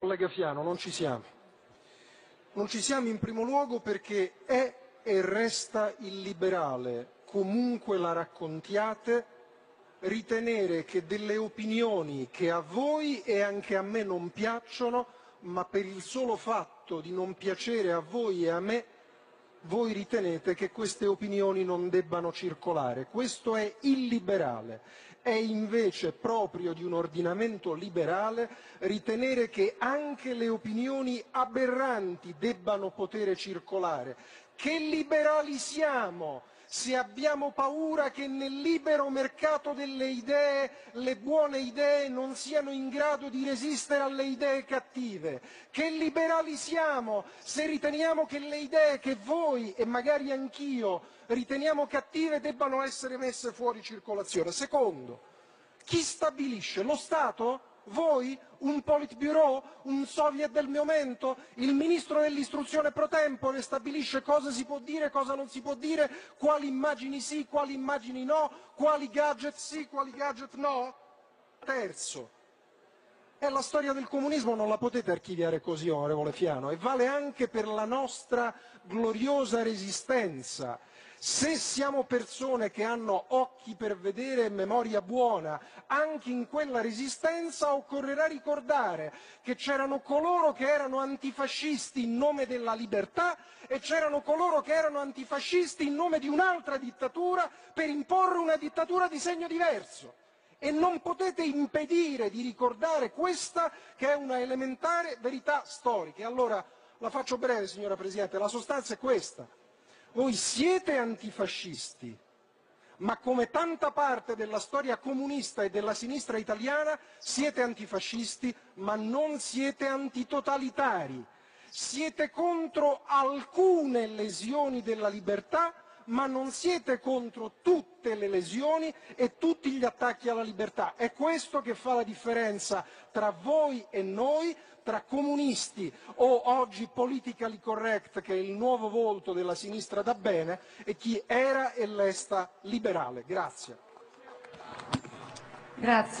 Collega Fiano, non ci siamo. Non ci siamo in primo luogo perché è e resta illiberale, comunque la raccontiate, ritenere che delle opinioni che a voi e anche a me non piacciono, ma per il solo fatto di non piacere a voi e a me, voi ritenete che queste opinioni non debbano circolare. Questo è illiberale. È invece proprio di un ordinamento liberale ritenere che anche le opinioni aberranti debbano poter circolare. Che liberali siamo se abbiamo paura che nel libero mercato delle idee le buone idee non siano in grado di resistere alle idee cattive? Che liberali siamo se riteniamo che le idee che voi e magari anch'io riteniamo cattive debbano essere messe fuori circolazione? Secondo, chi stabilisce? Lo Stato? Voi? Un Politburo? Un Soviet del momento? Il Ministro dell'istruzione pro tempore stabilisce cosa si può dire, cosa non si può dire, quali immagini sì, quali immagini no, quali gadget sì, quali gadget no? Terzo, e la storia del comunismo non la potete archiviare così, onorevole Fiano, e vale anche per la nostra gloriosa resistenza. Se siamo persone che hanno occhi per vedere e memoria buona, anche in quella resistenza occorrerà ricordare che c'erano coloro che erano antifascisti in nome della libertà e c'erano coloro che erano antifascisti in nome di un'altra dittatura per imporre una dittatura di segno diverso e non potete impedire di ricordare questa che è una elementare verità storica. Allora la faccio breve, signora Presidente, la sostanza è questa. Voi siete antifascisti, ma come tanta parte della storia comunista e della sinistra italiana siete antifascisti, ma non siete antitotalitari. Siete contro alcune lesioni della libertà, ma non siete contro tutte le lesioni e tutti gli attacchi alla libertà. È questo che fa la differenza tra voi e noi, tra comunisti o oggi politically correct, che è il nuovo volto della sinistra da bene, e chi era e resta liberale. Grazie. Grazie.